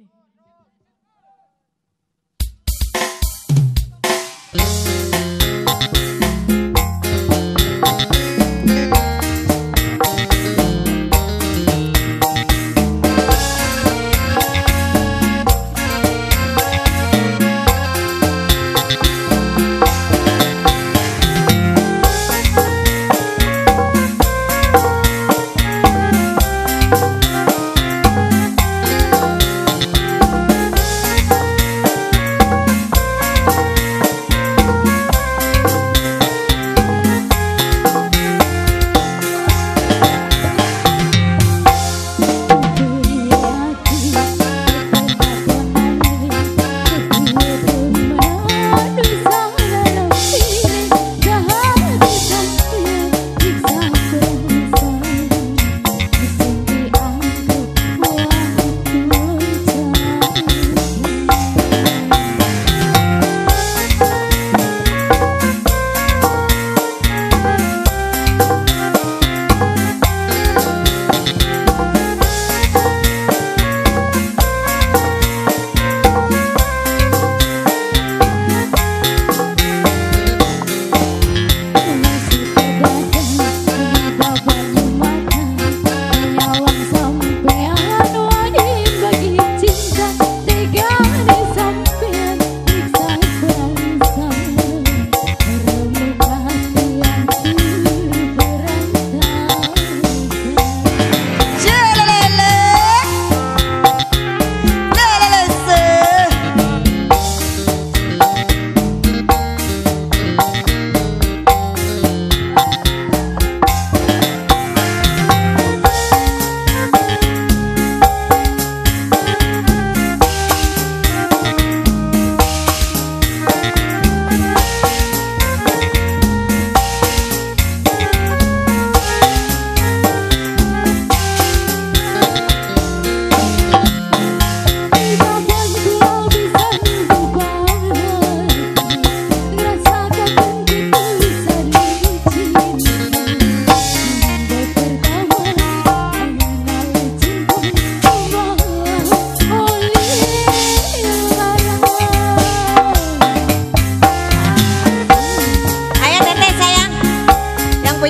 Okay.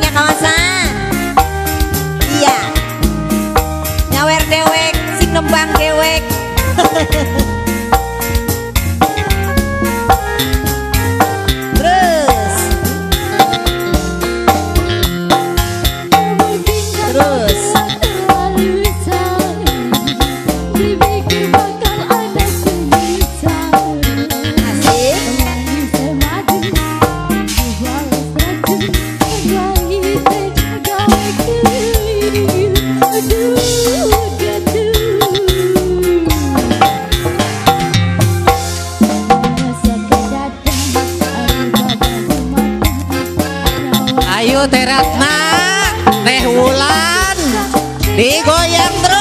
Punya kawasan iya. Nyawer dewek si nembang dewek Ayo Teratna Teh Wulan digoyang terus.